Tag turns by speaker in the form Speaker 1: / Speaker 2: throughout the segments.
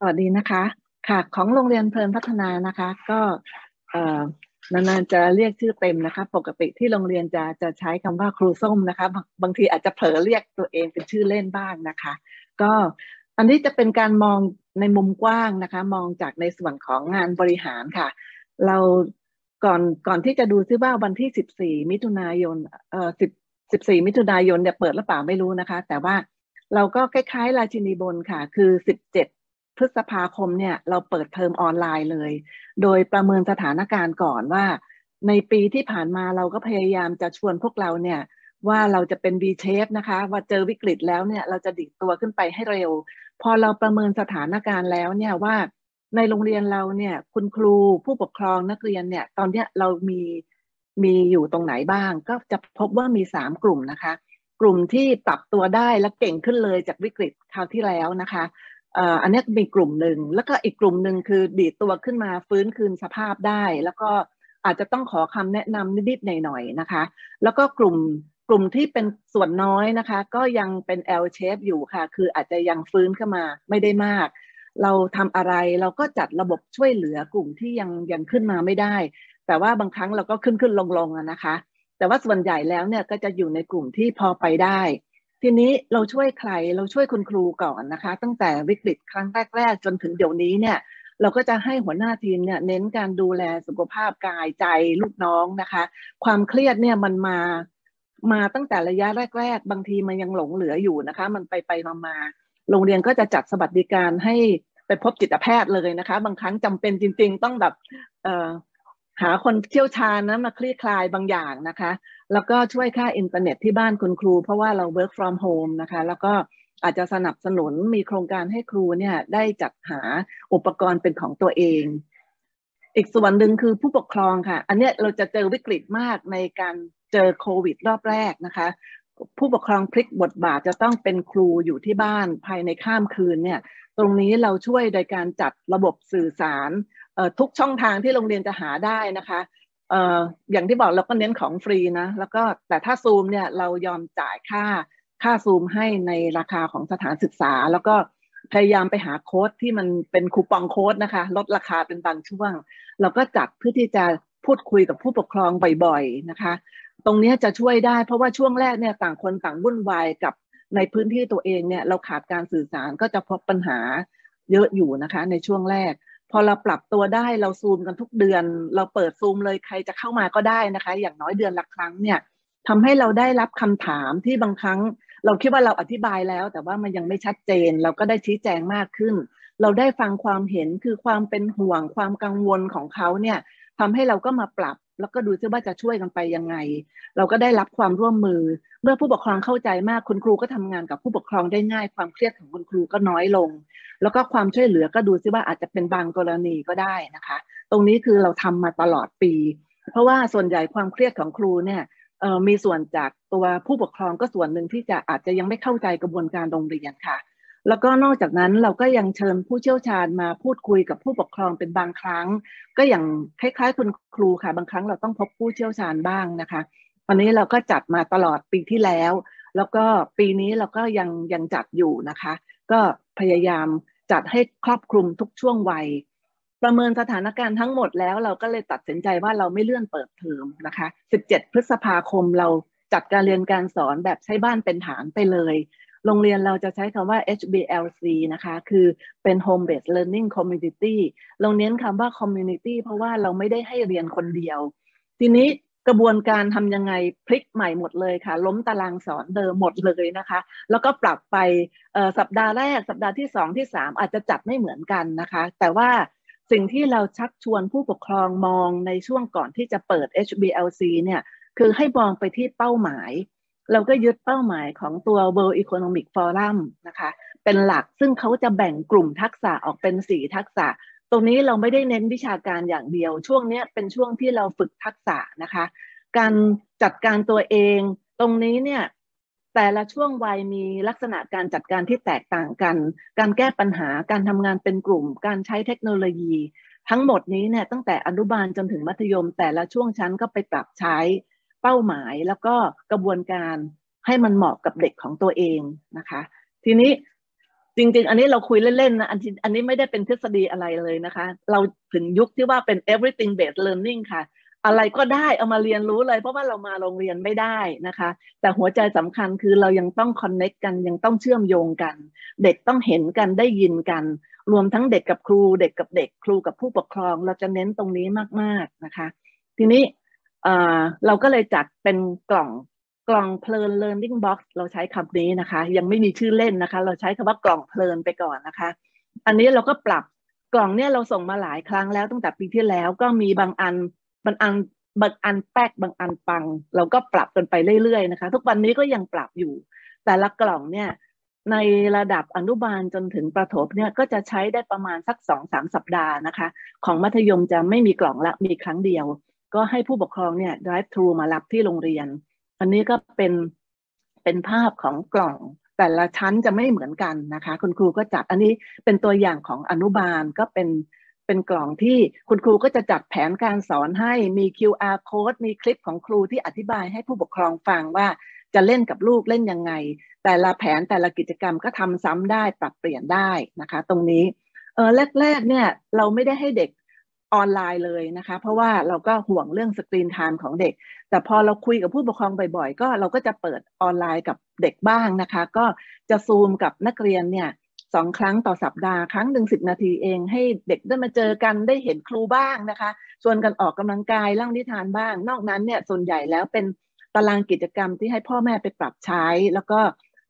Speaker 1: สวัสดีนะคะ ค่ะของโรงเรียนเพลินพัฒนานะคะ ก็นานๆจะเรียกชื่อเต็มนะคะ ปกติที่โรงเรียนจะจะใช้คำว่าครูส้มนะคะ บางทีอาจจะเผลอเรียกตัวเองเป็นชื่อเล่นบ้างนะคะ ก็อันนี้จะเป็นการมองในมุมกว้างนะคะ มองจากในส่วนของงานบริหารค่ะ เราก่อนก่อนที่จะดูซิว่าวันที่ 14 มิถุนายนเอ่อ10 14 มิถุนายนเนี่ยเปิดหรือเปล่าไม่รู้นะคะ แต่ว่าเราก็คล้ายๆ ราชินีบนค่ะ คือ 17 พฤษภาคมเนี่ยเราเปิดเทอมออนไลน์เลย โดยประเมินสถานการณ์ก่อนว่า ในปีที่ผ่านมาเราก็พยายามจะชวนพวกเราเนี่ยว่าเราจะเป็น V shape นะคะ ว่าเจอวิกฤตแล้วเนี่ยเราจะดิดตัวขึ้นไปให้เร็ว พอเราประเมินสถานการณ์แล้วเนี่ยว่าในโรงเรียนเราเนี่ยคุณครูผู้ปกครองนักเรียนเนี่ยตอนนี้เรามีมีอยู่ตรงไหนบ้าง ก็จะพบว่ามีสามกลุ่มนะคะ กลุ่มที่ปรับตัวได้และเก่งขึ้นเลยจากวิกฤตคราวที่แล้วนะคะ อันนี้มีกลุ่มหนึ่งแล้วก็อีกกลุ่มหนึ่งคือดีดตัวขึ้นมาฟื้นคืนสภาพได้ แล้วก็อาจจะต้องขอคำแนะนำนิดๆหน่อยๆนะคะ แล้วก็กลุ่มกลุ่มที่เป็นส่วนน้อยนะคะ ก็ยังเป็น L shape อยู่ค่ะ คืออาจจะยังฟื้นขึ้นมาไม่ได้มาก เราทำอะไรเราก็จัดระบบช่วยเหลือกลุ่มที่ยังยังขึ้นมาไม่ได้ แต่ว่าบางครั้งเราก็ขึ้นขึ้นลงลงนะคะ แต่ว่าส่วนใหญ่แล้วเนี่ยก็จะอยู่ในกลุ่มที่พอไปได้ ทีนี้เราช่วยใครเราช่วยคุณครูก่อนนะคะ ตั้งแต่วิกฤตครั้งแรกๆจนถึงเดี๋ยวนี้เนี่ย เราก็จะให้หัวหน้าทีมเนี่ยเน้นการดูแลสุขภาพกายใจลูกน้องนะคะ ความเครียดเนี่ยมันมามาตั้งแต่ระยะแรก ๆ บางทีมันยังหลงเหลืออยู่นะคะ มันไปไปมามาโรงเรียนก็จะจัดสวัสดิการให้ไปพบจิตแพทย์เลยนะคะ บางครั้งจำเป็นจริง ๆ ต้องแบบหาคนเชี่ยวชาญนะมาคลี่คลายบางอย่างนะคะ แล้วก็ช่วยค่าอินเทอร์เน็ตที่บ้านคุณครู เพราะว่าเรา work from home นะคะ แล้วก็อาจจะสนับสนุนมีโครงการให้ครูเนี่ยได้จัดหาอุปกรณ์เป็นของตัวเอง อีกส่วนหนึ่งคือผู้ปกครองค่ะ อันนี้เราจะเจอวิกฤตมากในการเจอโควิดรอบแรกนะคะ ผู้ปกครองพลิกบทบาทจะต้องเป็นครูอยู่ที่บ้านภายในข้ามคืนเนี่ยตรงนี้เราช่วยโดยการจัดระบบสื่อสารทุกช่องทางที่โรงเรียนจะหาได้นะคะ อย่างที่บอกเราก็เน้นของฟรีนะ แล้วก็แต่ถ้าซูมเนี่ยเรายอมจ่ายค่าค่าซูมให้ในราคาของสถานศึกษา แล้วก็พยายามไปหาโค้ดที่มันเป็นคูปองโค้ดนะคะ ลดราคาเป็นบางช่วง เราก็จัดเพื่อที่จะพูดคุยกับผู้ปกครองบ่อยๆนะคะ ตรงนี้จะช่วยได้เพราะว่าช่วงแรกเนี่ยต่างคนต่างวุ่นวายกับในพื้นที่ตัวเองเนี่ยเราขาดการสื่อสารก็จะพบปัญหาเยอะอยู่นะคะ ในช่วงแรก พอเราปรับตัวได้เราซูมกันทุกเดือน เราเปิดซูมเลยใครจะเข้ามาก็ได้นะคะ อย่างน้อยเดือนละครั้งเนี่ยทำให้เราได้รับคำถามที่บางครั้ง เราคิดว่าเราอธิบายแล้ว แต่ว่ามันยังไม่ชัดเจน เราก็ได้ชี้แจงมากขึ้น เราได้ฟังความเห็นคือความเป็นห่วงความกังวลของเขาเนี่ย ทำให้เราก็มาปรับ แล้วก็ดูซิว่าจะช่วยกันไปยังไง เราก็ได้รับความร่วมมือ เมื่อผู้ปกครองเข้าใจมากคุณครูก็ทำงานกับผู้ปกครองได้ง่าย ความเครียดของคุณครูก็น้อยลง แล้วก็ความช่วยเหลือก็ดูซิว่าอาจจะเป็นบางกรณีก็ได้นะคะ ตรงนี้คือเราทำมาตลอดปี เพราะว่าส่วนใหญ่ความเครียดของครูเนี่ยมีส่วนจากตัวผู้ปกครองก็ส่วนหนึ่งที่จะอาจจะยังไม่เข้าใจกระบวนการโรงเรียนค่ะ แล้วก็นอกจากนั้นเราก็ยังเชิญผู้เชี่ยวชาญมาพูดคุยกับผู้ปกครองเป็นบางครั้ง ก็อย่างคล้ายๆ คุณครูค่ะ บางครั้งเราต้องพบผู้เชี่ยวชาญบ้างนะคะวันนี้เราก็จัดมาตลอดปีที่แล้ว แล้วก็ปีนี้เราก็ยังยังจัดอยู่นะคะ ก็พยายามจัดให้ครอบคลุมทุกช่วงวัย ประเมินสถานการณ์ทั้งหมดแล้วเราก็เลยตัดสินใจว่าเราไม่เลื่อนเปิดเทอมนะคะ 17 พฤษภาคมเราจัดการเรียนการสอนแบบใช้บ้านเป็นฐานไปเลย โรงเรียนเราจะใช้คำว่า HBLC นะคะ คือเป็น Home Based Learning Community เราเน้นคำว่า Community เพราะว่าเราไม่ได้ให้เรียนคนเดียว ทีนี้กระบวนการทำยังไงพลิกใหม่หมดเลยค่ะ ล้มตารางสอนเดิมหมดเลยนะคะ แล้วก็ปรับไปสัปดาห์แรกสัปดาห์ที่2ที่3อาจจะจัดไม่เหมือนกันนะคะ แต่ว่าสิ่งที่เราชักชวนผู้ปกครองมองในช่วงก่อนที่จะเปิด HBLC เนี่ยคือให้มองไปที่เป้าหมาย เราก็ยึดเป้าหมายของตัว World Economic Forum นะคะ เป็นหลักซึ่งเขาจะแบ่งกลุ่มทักษะออกเป็นสี่ทักษะ ตรงนี้เราไม่ได้เน้นวิชาการอย่างเดียว ช่วงนี้เป็นช่วงที่เราฝึกทักษะนะคะ การจัดการตัวเอง ตรงนี้เนี่ยแต่ละช่วงวัยมีลักษณะการจัดการที่แตกต่างกัน การแก้ปัญหา การทำงานเป็นกลุ่ม การใช้เทคโนโลยี ทั้งหมดนี้เนี่ยตั้งแต่อนุบาลจนถึงมัธยม แต่ละช่วงชั้นก็ไปปรับใช้ เป้าหมายแล้วก็กระบวนการให้มันเหมาะกับเด็กของตัวเองนะคะ ทีนี้จริง ๆ อันนี้เราคุยเล่นๆนะอันอันนี้ไม่ได้เป็นทฤษฎีอะไรเลยนะคะ เราถึงยุคที่ว่าเป็น everything based learning ค่ะ อะไรก็ได้เอามาเรียนรู้เลย เพราะว่าเรามาโรงเรียนไม่ได้นะคะ แต่หัวใจสำคัญคือเรายังต้อง connect กันยังต้องเชื่อมโยงกัน เด็กต้องเห็นกันได้ยินกัน รวมทั้งเด็กกับครู เด็กกับเด็กครูกับผู้ปกครอง เราจะเน้นตรงนี้มากๆนะคะ ทีนี้ เอ่อเราก็เลยจัดเป็นกล่องกล่องเพลิน learning box เราใช้คำนี้นะคะ ยังไม่มีชื่อเล่นนะคะ เราใช้คำว่ากล่องเพลินไปก่อนนะคะ อันนี้เราก็ปรับกล่องเนี่ยเราส่งมาหลายครั้งแล้วตั้งแต่ปีที่แล้วก็มีบางอันบางอันบางอันแป๊กบางอันปัง เราก็ปรับกันไปเรื่อยๆนะคะ ทุกวันนี้ก็ยังปรับอยู่ แต่ละกล่องเนี่ยในระดับอนุบาลจนถึงประถมเนี่ยก็จะใช้ได้ประมาณสักสองสามสัปดาห์นะคะ ของมัธยมจะไม่มีกล่องละมีครั้งเดียว ก็ให้ผู้ปกครองเนี่ย drive thru มารับที่โรงเรียน อันนี้ก็เป็นเป็นภาพของกล่อง แต่ละชั้นจะไม่เหมือนกันนะคะ คุณครูก็จัดอันนี้เป็นตัวอย่างของอนุบาลก็เป็นเป็นกล่องที่คุณครูก็จะจัดแผนการสอนให้มี QR code มีคลิปของครูที่อธิบายให้ผู้ปกครองฟังว่าจะเล่นกับลูกเล่นยังไง แต่ละแผนแต่ละกิจกรรมก็ทำซ้ำได้ปรับเปลี่ยนได้นะคะ ตรงนี้เออแรกๆเนี่ยเราไม่ได้ให้เด็ก ออนไลน์เลยนะคะ เพราะว่าเราก็ห่วงเรื่อง screen time ของเด็ก แต่พอเราคุยกับผู้ปกครองบ่อยๆ ก็เราก็จะเปิดออนไลน์กับเด็กบ้างนะคะ ก็จะซูมกับนักเรียนเนี่ยสองครั้งต่อสัปดาห์ครั้งหนึ่งสิบนาทีเอง ให้เด็กได้มาเจอกันได้เห็นครูบ้างนะคะชวนกันออกกำลังกายเล่านิทานบ้าง นอกนั้นเนี่ยส่วนใหญ่แล้วเป็นตารางกิจกรรมที่ให้พ่อแม่ไปปรับใช้ แล้วก็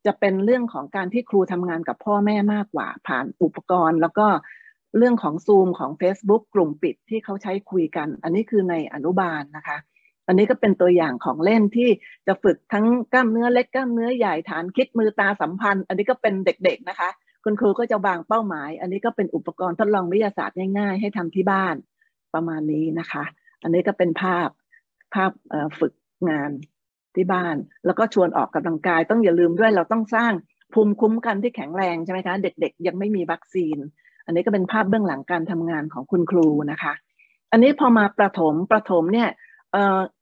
Speaker 1: จะเป็นเรื่องของการที่ครูทำงานกับพ่อแม่มากกว่า ผ่านอุปกรณ์ แล้วก็ เรื่องของซูมของ Facebook กลุ่มปิดที่เขาใช้คุยกัน อันนี้คือในอนุบาลนะคะ อันนี้ก็เป็นตัวอย่างของเล่นที่จะฝึกทั้งกล้ามเนื้อเล็กกล้ามเนื้อใหญ่ฐานคิดมือตาสัมพันธ์ อันนี้ก็เป็นเด็กๆนะคะ คุณครูก็จะวางเป้าหมาย อันนี้ก็เป็นอุปกรณ์ทดลองวิทยาศาสตร์ง่ายๆ ให้ทำที่บ้านประมาณนี้นะคะ อันนี้ก็เป็นภาพภาพฝึกงานที่บ้าน แล้วก็ชวนออกกำลังกาย ต้องอย่าลืมด้วยเราต้องสร้างภูมิคุ้มกันที่แข็งแรงใช่ไหมคะ เด็กๆ ยังไม่มีวัคซีน อันนี้ก็เป็นภาพเบื้องหลังการทำงานของคุณครูนะคะ อันนี้พอมาประถมประถมเนี่ย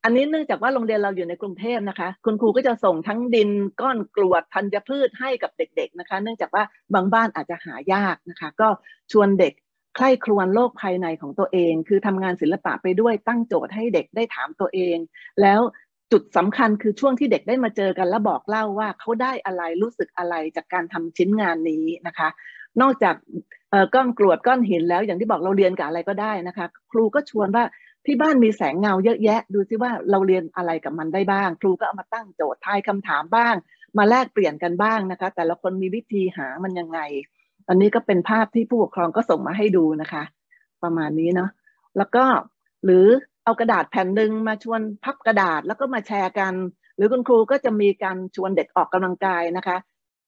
Speaker 1: อันนี้เนื่องจากว่าโรงเรียนเราอยู่ในกรุงเทพนะคะ คุณครูก็จะส่งทั้งดินก้อนกรวดธัญพืชให้กับเด็ก ๆนะคะ เนื่องจากว่าบางบ้านอาจจะหายากนะคะ ก็ชวนเด็กใคร่ครวญโลกภายในของตัวเอง คือทำงานศิลปะไปด้วยตั้งโจทย์ให้เด็กได้ถามตัวเอง แล้วจุดสำคัญคือช่วงที่เด็กได้มาเจอกันแล้วบอกเล่าว่าเขาได้อะไรรู้สึกอะไรจากการทำชิ้นงานนี้นะคะ นอกจาก ก้อนกรวดก้อนหินแล้วอย่างที่บอกเราเรียนกับอะไรก็ได้นะคะ ครูก็ชวนว่าที่บ้านมีแสงเงาเยอะแยะ ดูซิว่าเราเรียนอะไรกับมันได้บ้าง ครูก็เอามาตั้งโจทย์ทายคำถามบ้าง มาแลกเปลี่ยนกันบ้างนะคะ แต่ละคนมีวิธีหามันยังไง อันนี้ก็เป็นภาพที่ผู้ปกครองก็ส่งมาให้ดูนะคะ ประมาณนี้เนาะแล้วก็หรือเอากระดาษแผ่นหนึ่งมาชวนพับกระดาษแล้วก็มาแชร์กัน หรือคุณครูก็จะมีการชวนเด็กออกกำลังกายนะคะ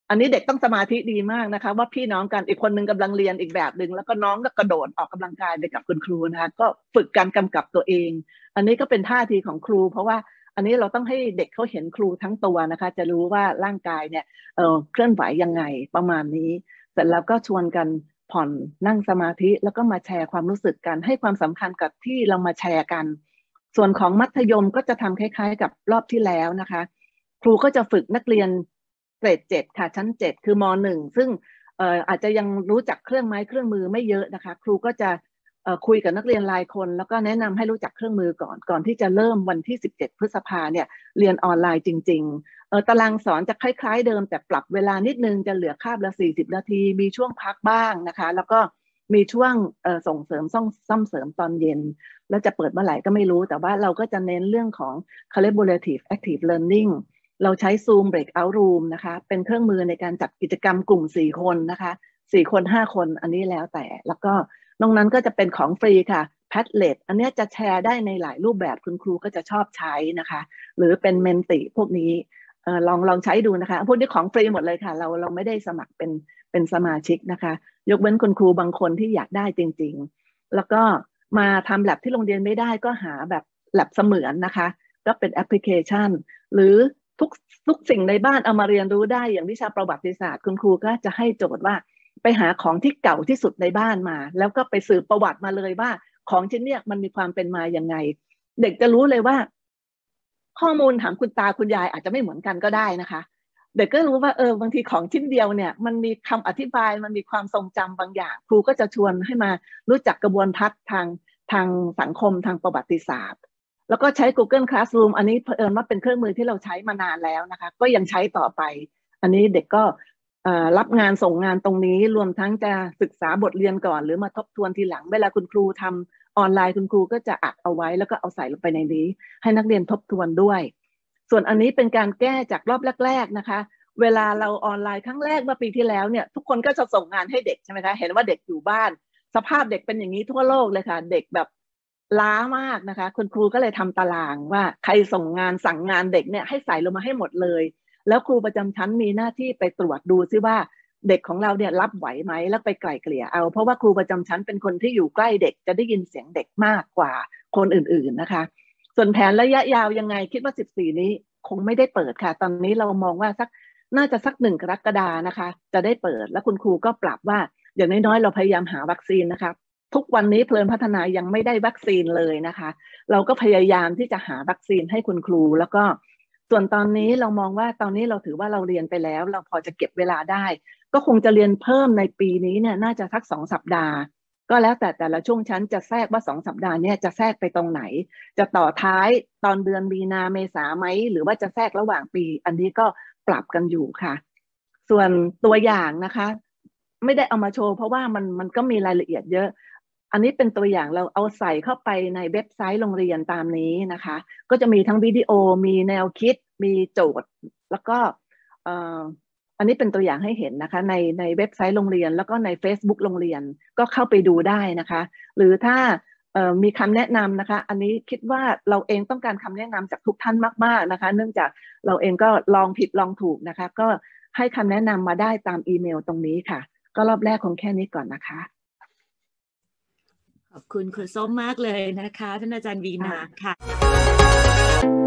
Speaker 1: อันนี้เด็กต้องสมาธิดีมากนะคะ ว่าพี่น้องกันอีกคนนึงกำลังเรียนอีกแบบหนึ่งแล้วก็น้องก็กระโดดออกกำลังกายไปกับคุณครูนะคะก็ฝึกการกำกับตัวเอง อันนี้ก็เป็นท่าทีของครู เพราะว่าอันนี้เราต้องให้เด็กเขาเห็นครูทั้งตัวนะคะ จะรู้ว่าร่างกายเนี่ยเออเคลื่อนไหวยังไงประมาณนี้เสร็จแล้วก็ชวนกันผ่อนนั่งสมาธิแล้วก็มาแชร์ความรู้สึกกัน ให้ความสำคัญกับที่เรามาแชร์กัน ส่วนของมัธยมก็จะทำคล้าย ๆ กับรอบที่แล้วนะคะ ครูก็จะฝึกนักเรียน เกรดเจ็ดค่ะ ชั้นเจ็ดคือมหนึ่งซึ่งอาจจะยังรู้จักเครื่องไม้เครื่องมือไม่เยอะนะคะ ครูก็จะคุยกับนักเรียนรายคน แล้วก็แนะนำให้รู้จักเครื่องมือก่อนก่อนที่จะเริ่มวันที่ 17 พฤษภาเนี่ยเรียนออนไลน์จริงๆตารางสอนจะคล้าย ๆ เดิมแต่ปรับเวลานิดนึงจะเหลือคาบละ 40 นาที มีช่วงพักบ้างนะคะ แล้วก็มีช่วงส่งเสริมซ่อมซ่อมเสริมตอนเย็น แล้วจะเปิดเมื่อไหร่ก็ไม่รู้ แต่ว่าเราก็จะเน้นเรื่องของ collaborative active learning เราใช้ Zoom Breakout Room นะคะ เป็นเครื่องมือในการจัดกิจกรรมกลุ่ม 4 คนนะคะ4คน 5 คนอันนี้แล้วแต่ แล้วก็นอกนั้นก็จะเป็นของฟรีค่ะ Padlet อันนี้จะแชร์ได้ในหลายรูปแบบคุณครูก็จะชอบใช้นะคะ หรือเป็นเมนติพวกนี้ลองลองใช้ดูนะคะพวกนี้ของฟรีหมดเลยค่ะ เราเราไม่ได้สมัครเป็นเป็นสมาชิกนะคะ ยกเว้นคุณครูบางคนที่อยากได้จริง ๆ แล้วก็มาทำแลบที่โรงเรียนไม่ได้ก็หาแบบแลบเสมือนนะคะ ก็เป็นแอปพลิเคชัน หรือ ทุกทุกสิ่งในบ้านเอามาเรียนรู้ได้อย่างวิชาประวัติศาสตร์ คุณครูก็จะให้โจทย์ว่า ไปหาของที่เก่าที่สุดในบ้านมา แล้วก็ไปสืบประวัติมาเลยว่า ของชิ้นเนี้ยมันมีความเป็นมาอย่างไง เด็กจะรู้เลยว่า ข้อมูลถามคุณตาคุณยายอาจจะไม่เหมือนกันก็ได้นะคะ เด็กก็รู้ว่าเออบางทีของชิ้นเดียวเนี่ยมันมีคำอธิบายมันมีความทรงจำบางอย่าง ครูก็จะชวนให้มารู้จักกระบวนทัศน์ทางทางสังคมทางประวัติศาสตร์ แล้วก็ใช้ Google Classroom อันนี้เผอิญว่าเป็นเครื่องมือที่เราใช้มานานแล้วนะคะ ก็ยังใช้ต่อไป อันนี้เด็กก็รับงานส่งงานตรงนี้รวมทั้งจะศึกษาบทเรียนก่อน หรือมาทบทวนทีหลัง เวลาคุณครูทำออนไลน์คุณครูก็จะอัดเอาไว้ แล้วก็เอาใส่ลงไปในนี้ ให้นักเรียนทบทวนด้วย ส่วนอันนี้เป็นการแก้จากรอบแรก ๆนะคะ เวลาเราออนไลน์ครั้งแรกเมื่อปีที่แล้วเนี่ยทุกคนก็จะส่งงานให้เด็กใช่ไหมคะเห็นว่าเด็กอยู่บ้าน สภาพเด็กเป็นอย่างนี้ทั่วโลกเลยค่ะ เด็กแบบ ล้ามากนะคะ คุณครูก็เลยทำตารางว่าใครส่งงานสั่งงานเด็กเนี่ยให้ใส่ลงมาให้หมดเลย แล้วครูประจำชั้นมีหน้าที่ไปตรวจดูซิว่าเด็กของเราเนี่ยรับไหวไหมแล้วไปไกล่เกลี่ยเอา เพราะว่าครูประจำชั้นเป็นคนที่อยู่ใกล้เด็กจะได้ยินเสียงเด็กมากกว่าคนอื่นๆนะคะ ส่วนแผนระยะยาวยังไงคิดว่า 14 นี้คงไม่ได้เปิดค่ะ ตอนนี้เรามองว่าสักน่าจะสักหนึ่งกรกฎานะคะ จะได้เปิดแล้วคุณครูก็ปรับว่าอย่างน้อยๆ เราพยายามหาวัคซีนนะคะ ทุกวันนี้เพลินพัฒนายังไม่ได้วัคซีนเลยนะคะ เราก็พยายามที่จะหาวัคซีนให้คุณครู แล้วก็ส่วนตอนนี้เรามองว่าตอนนี้เราถือว่าเราเรียนไปแล้ว เราพอจะเก็บเวลาได้ ก็คงจะเรียนเพิ่มในปีนี้เนี่ยน่าจะสักสองสัปดาห์ ก็แล้วแต่แต่ละช่วงชั้นจะแทรกว่าสองสัปดาห์เนี่ยจะแทรกไปตรงไหน จะต่อท้ายตอนเดือนมีนาเมษาไหมหรือว่าจะแทรกระหว่างปี อันนี้ก็ปรับกันอยู่ค่ะ ส่วนตัวอย่างนะคะ ไม่ได้เอามาโชว์เพราะว่ามันมันก็มีรายละเอียดเยอะ อันนี้เป็นตัวอย่างเราเอาใส่เข้าไปในเว็บไซต์โรงเรียนตามนี้นะคะ ก็จะมีทั้งวิดีโอมีแนวคิด มีโจทย์ แล้วก็อันนี้เป็นตัวอย่างให้เห็นนะคะ ในในเว็บไซต์โรงเรียน แล้วก็ใน Facebook โรงเรียนก็เข้าไปดูได้นะคะ หรือถ้ามีคำแนะนำนะคะ อันนี้คิดว่าเราเองต้องการคำแนะนำจากทุกท่านมาก ๆนะคะ เนื่องจากเราเองก็ลองผิดลองถูกนะคะ ก็ให้คำแนะนำมาได้ตามอีเมลตรงนี้ค่ะ ก็รอบแรกคงแค่นี้ก่อนนะคะ
Speaker 2: ขอบคุณคุณส้มมากเลยนะคะ ท่านอาจารย์วีนาค่ะ